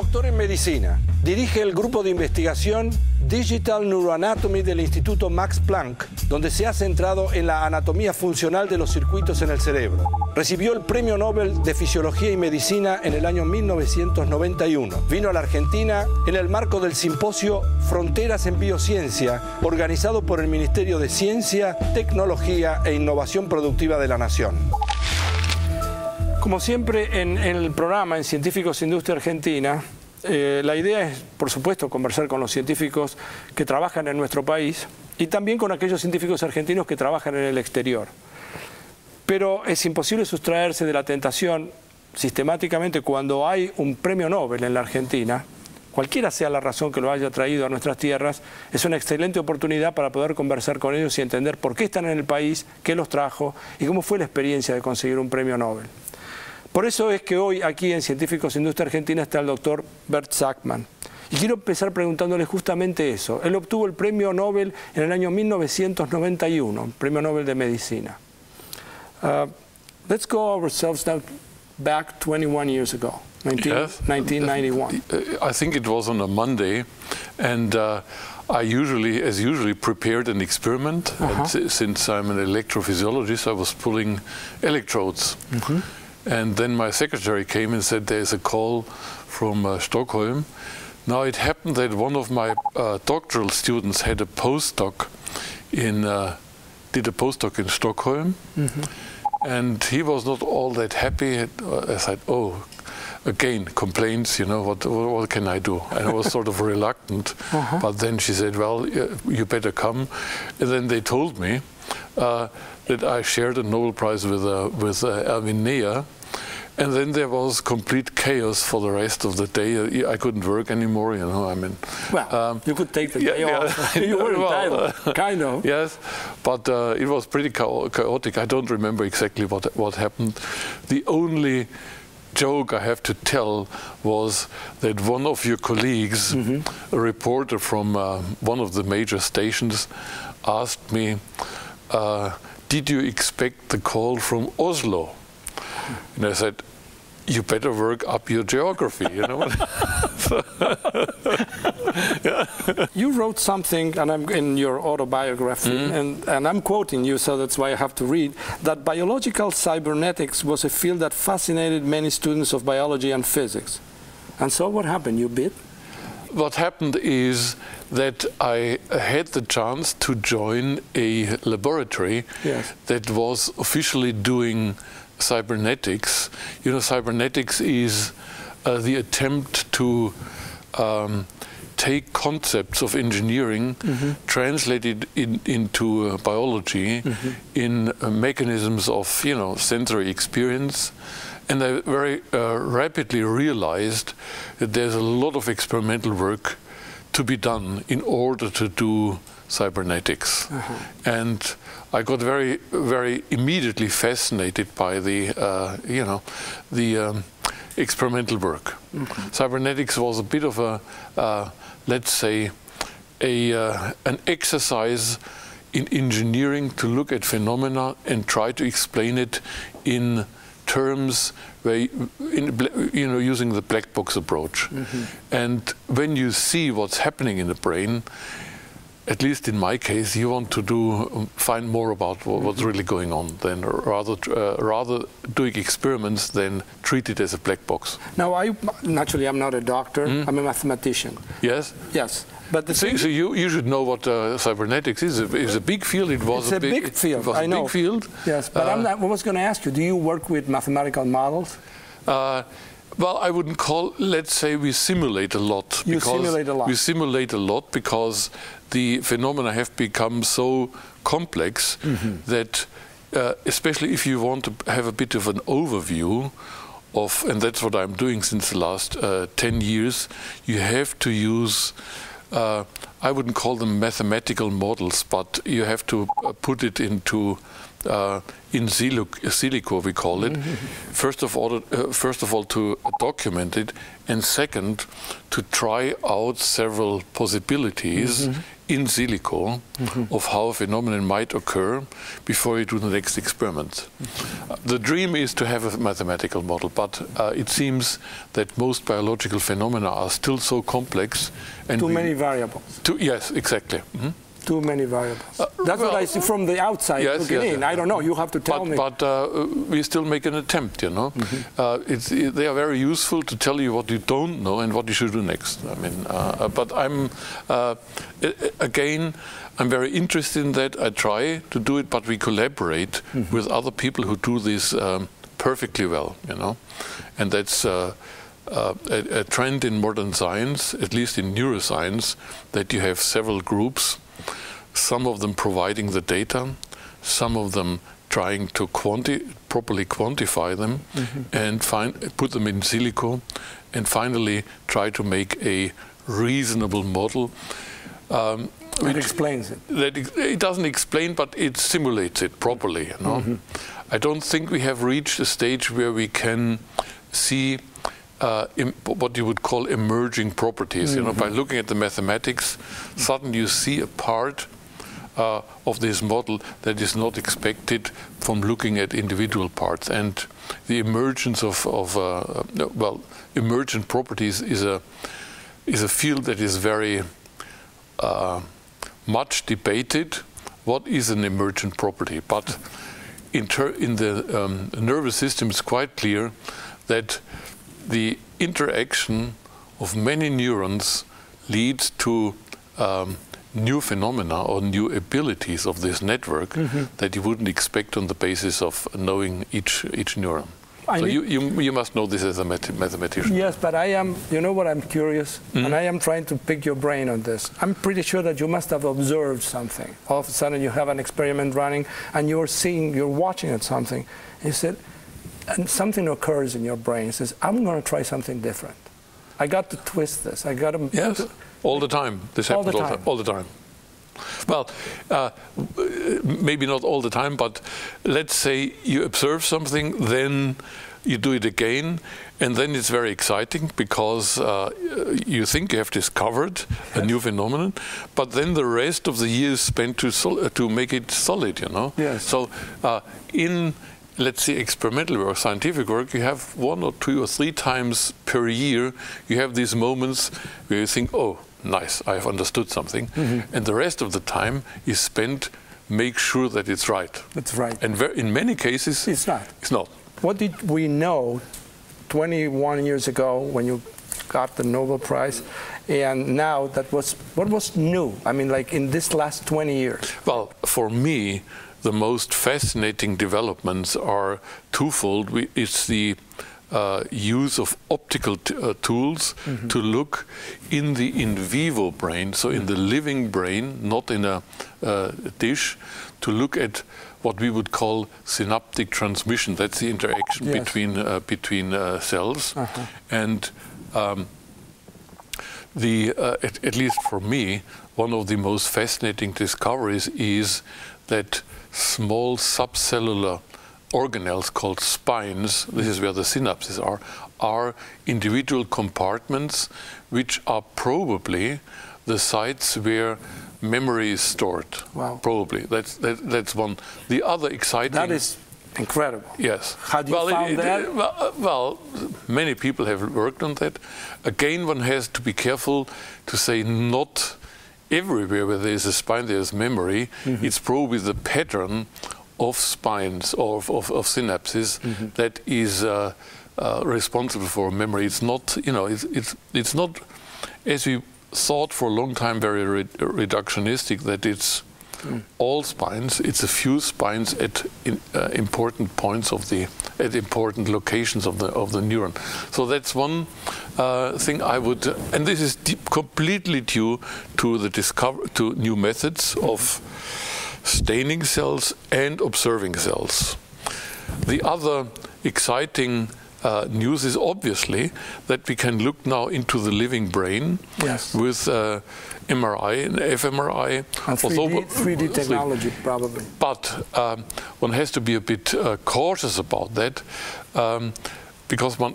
doctor en medicina. Dirige el grupo de investigación Digital Neuroanatomy del Instituto Max Planck, donde se ha centrado en la anatomía funcional de los circuitos en el cerebro. Recibió el Premio Nobel de Fisiología y Medicina en el año 1991. Vino a la Argentina en el marco del simposio Fronteras en Biociencia, organizado por el Ministerio de Ciencia, Tecnología e Innovación Productiva de la Nación. Como siempre en, el programa en Científicos Industria Argentina, eh, la idea es, por supuesto, conversar con los científicos que trabajan en nuestro país y también con aquellos científicos argentinos que trabajan en el exterior. Pero es imposible sustraerse de la tentación sistemáticamente cuando hay un premio Nobel en la Argentina, cualquiera sea la razón que lo haya traído a nuestras tierras, es una excelente oportunidad para poder conversar con ellos y entender por qué están en el país, qué los trajo y cómo fue la experiencia de conseguir un premio Nobel. Por eso es que hoy aquí en Científicos Industria Argentina está el doctor Bert Sackman. Y quiero empezar preguntándole justamente eso. Él obtuvo el premio Nobel en el año 1991, premio Nobel de Medicina. Uh, let's go ourselves now back 21 years ago, 1991. I think it was on a Monday, and uh, I usually, as usually, prepared an experiment. Uh -huh. since I'm an electrophysiologist, I was pulling electrodes. Mm -hmm. And then my secretary came and said, There's a call from uh, Stockholm. Now it happened that one of my uh, doctoral students had a postdoc in, uh, did a postdoc in Stockholm. Mm -hmm. And he was not all that happy. I said, Oh, again, complaints, you know, what, what, what can I do? And I was sort of reluctant. -huh. But then she said, Well, you better come. And then they told me uh, that I shared a Nobel Prize with, uh, with uh, Erwin Neher. And then there was complete chaos for the rest of the day. I couldn't work anymore, you know. I mean, well, um, you could take the day yeah, off. you were entitled, well, kind of. Yes, but uh, it was pretty chaotic. I don't remember exactly what what happened. The only joke I have to tell was that one of your colleagues, mm -hmm. a reporter from uh, one of the major stations, asked me. Uh, did you expect the call from Oslo? And I said, you better work up your geography, you know. You wrote something, and I'm in your autobiography, mm and, and I'm quoting you, so that's why I have to read, that biological cybernetics was a field that fascinated many students of biology and physics. And so what happened? You bit? What happened is that I had the chance to join a laboratory yes. that was officially doing cybernetics. You know, cybernetics is uh, the attempt to um, take concepts of engineering, mm -hmm. translate it in, into uh, biology, mm -hmm. in uh, mechanisms of you know sensory experience, and I very uh, rapidly realized that there's a lot of experimental work to be done in order to do cybernetics. Uh -huh. And I got very, very immediately fascinated by the, uh, you know, the um, experimental work. Mm -hmm. Cybernetics was a bit of a, uh, let's say, a, uh, an exercise in engineering to look at phenomena and try to explain it in terms where in, you know using the black box approach mm -hmm. and when you see what's happening in the brain at least in my case, you want to do um, find more about what's mm-hmm. really going on than rather uh, rather doing experiments than treat it as a black box. Now, I naturally I'm not a doctor. Mm. I'm a mathematician. Yes. Yes. But the so, so you, you should know what uh, cybernetics is. It's a big field. It was it's a, a big, big, field. It was I a know. big field. Yes, but uh, not, i was going to ask you: Do you work with mathematical models? Well, I wouldn't call. Let's say we simulate a lot. You simulate a lot. We simulate a lot because the phenomena have become so complex mm -hmm. that, uh, especially if you want to have a bit of an overview of, and that's what I'm doing since the last uh, 10 years, you have to use uh, I wouldn't call them mathematical models, but you have to uh, put it into uh, in silico, we call it. First of all, uh, first of all, to document it, and second, to try out several possibilities mm -hmm. In silico mm -hmm. of how a phenomenon might occur before you do the next experiment. Mm -hmm. the dream is to have a mathematical model, but uh, it seems that most biological phenomena are still so complex and too many variables. Too, yes, exactly. Mm-hmm too many variables. Uh, That's well, what I see from the outside yes, looking yes, in. Yes. I don't know. You have to tell but, me. But uh, we still make an attempt. You know, mm -hmm. uh, they are very useful to tell you what you don't know and what you should do next. I mean, uh, uh, but I'm uh, again. I'm very interested in that. I try to do it, but we collaborate mm -hmm. with other people who do this um, perfectly well. You know, and that's. Uh, a, a, trend in modern science, at least in neuroscience, that you have several groups some of them providing the data, some of them trying to quanti properly quantify them mm -hmm. and find, put them in silico, and finally try to make a reasonable model. Um, that explains it. That it doesn't explain, but it simulates it properly. You know? Mm -hmm. I don't think we have reached a stage where we can see uh, what you would call emerging properties. Mm -hmm. You know, by mm-hmm. looking at the mathematics, suddenly you see a part uh, of this model that is not expected from looking at individual parts. And the emergence of, of uh, well, emergent properties is a is a field that is very uh, much debated. What is an emergent property? But in, in the um, nervous system, it's quite clear that the interaction of many neurons leads to um, new phenomena or new abilities of this network mm -hmm. that you wouldn't expect on the basis of knowing each each neuron. I so you, you, you must know this as a mathematician. Yes, but I am, you know what, I'm curious, mm -hmm. and I am trying to pick your brain on this. I'm pretty sure that you must have observed something. All of a sudden you have an experiment running and you're seeing, you're watching at something. You said, and something occurs in your brain, says, I'm going to try something different. I got to twist this. I got to. Yes. All the time. This happens all the time. All the time. Well, uh, maybe not all the time, but let's say you observe something, then you do it again, and then it's very exciting because uh, you think you have discovered a new phenomenon, but then the rest of the year is spent to to make it solid. You know. Yes. So uh, in let's say experimental work, scientific work, you have one or two or three times per year, you have these moments where you think, oh, nice, I have understood something. Mm -hmm. And the rest of the time is spent make sure that it's right. That's right. And in many cases, it's not. It's not. What did we know 21 years ago when you got the Nobel Prize, and now that was what was new? I mean, like in this last 20 years. Well, for me, the most fascinating developments are twofold. We, it's the uh, use of optical uh, tools mm -hmm. to look in the in vivo brain, so in the living brain, not in a uh, dish, to look at what we would call synaptic transmission. That's the interaction yes. between uh, between uh, cells, -huh. and um, the at, at least for me, one of the most fascinating discoveries is that small subcellular organelles called spines, this is where the synapses are, are individual compartments which are probably the sites where memory is stored. Wow. Probably. That's, that, that's one. The other exciting... That is incredible. Yes. How do you well, found it, that? It, well, uh, well, many people have worked on that. Again, one has to be careful to say not everywhere where there is a spine there is memory. Mm -hmm. It's probably the pattern of spines or of, of, of synapses mm -hmm. that is uh, uh, responsible for memory. It's not, you know, it's, it's, it's not, as we thought for a long time, very re reductionistic that it's mm. all spines. It's a few spines at in, uh, important points of the, at important locations of the of the neuron. So that's one uh, thing I would, and this is completely due to the discover to new methods of staining cells and observing cells. The other exciting uh, news is obviously that we can look now into the living brain yes. with uh, MRI and fMRI. And 3D, 3D technology, probably. But um, one has to be a bit uh, cautious about that um, because one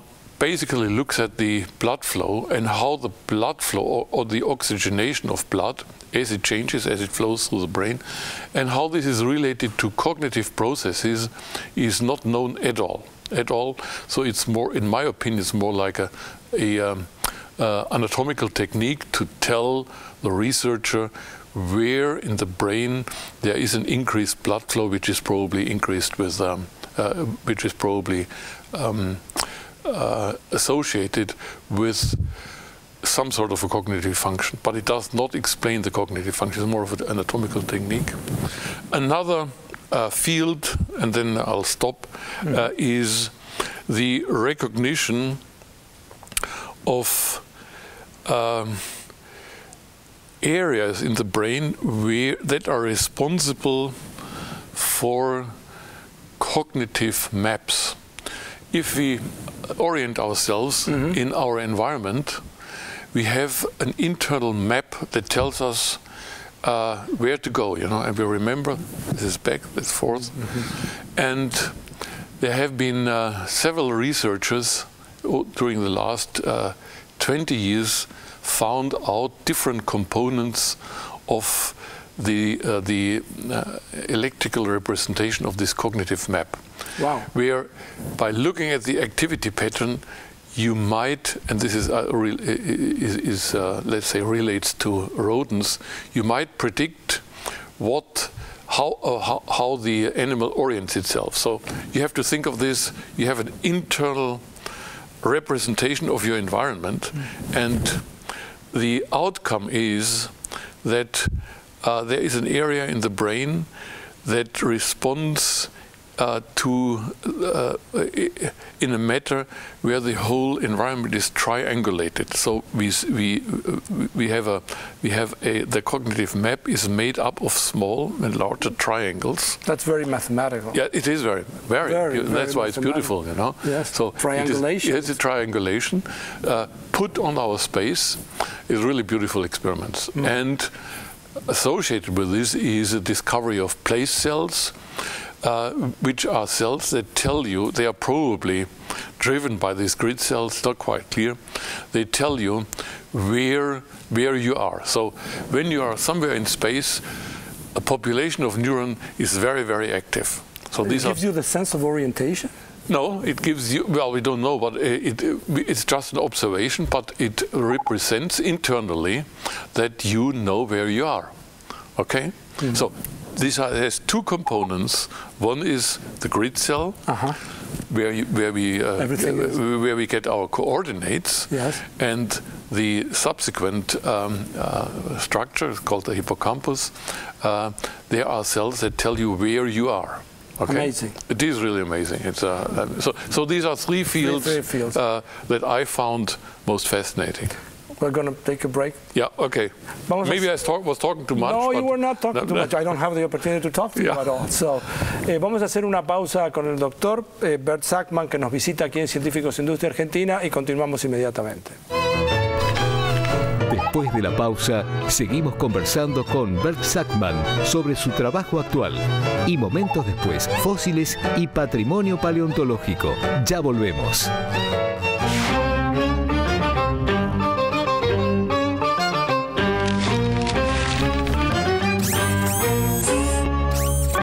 basically looks at the blood flow and how the blood flow or, or, the oxygenation of blood as it changes, as it flows through the brain, and how this is related to cognitive processes is not known at all. At all. So it's more, in my opinion, it's more like a, a um, uh, anatomical technique to tell the researcher where in the brain there is an increased blood flow, which is probably increased with, um, uh, which is probably um, uh, associated with some sort of a cognitive function, but it does not explain the cognitive function. It's more of an anatomical technique. Another uh, field, and then I'll stop, uh, is the recognition of um, areas in the brain where, that are responsible for cognitive maps. If we orient ourselves mm -hmm. in our environment, we have an internal map that tells us uh, where to go, you know, and we remember this is back, this forth. Mm -hmm. And there have been uh, several researchers during the last uh, 20 years found out different components of the, uh, the uh, electrical representation of this cognitive map. Wow. Where by looking at the activity pattern, you might, and this is, uh, is, is uh, let's say, relates to rodents, you might predict what how, uh, how, how, the animal orients itself. So you have to think of this, you have an internal representation of your environment, mm. and the outcome is that uh, there is an area in the brain that responds uh, to uh, in a matter where the whole environment is triangulated. So we we we have a we have a the cognitive map is made up of small and larger triangles. That's very mathematical. Yeah, it is very very. very that's very why it's beautiful, you know. Yes. So triangulation. It's a triangulation uh, put on our space is really beautiful experiments mm. and. Associated with this is a discovery of place cells, uh, which are cells that tell you they are probably driven by these grid cells, not quite clear. They tell you where where you are. So when you are somewhere in space, a population of neuron is very very active. So it these gives you the sense of orientation. No, it gives you. Well, we don't know, but it, it, it's just an observation. But it represents internally that you know where you are. Okay, mm -hmm. so this has two components. One is the grid cell, uh -huh. where you, where we uh, where we get our coordinates, yes. and the subsequent um, uh, structure called the hippocampus. Uh, there are cells that tell you where you are. Okay? Amazing. It is really amazing. It's uh, so. So these are three fields, three, three fields. Uh, that I found most fascinating. We're going to take a break. Yeah, okay. Maybe I talk, was talking too much. No, you were not talking no, too much. I don't have the opportunity to talk to yeah. you at all. So, eh, vamos a hacer una pausa con el doctor eh, Bert Sakmann, que nos visita aquí en Científicos Industria Argentina, y continuamos inmediatamente. Después de la pausa, seguimos conversando con Bert Sackman sobre su trabajo actual y momentos después, fósiles y patrimonio paleontológico. Ya volvemos.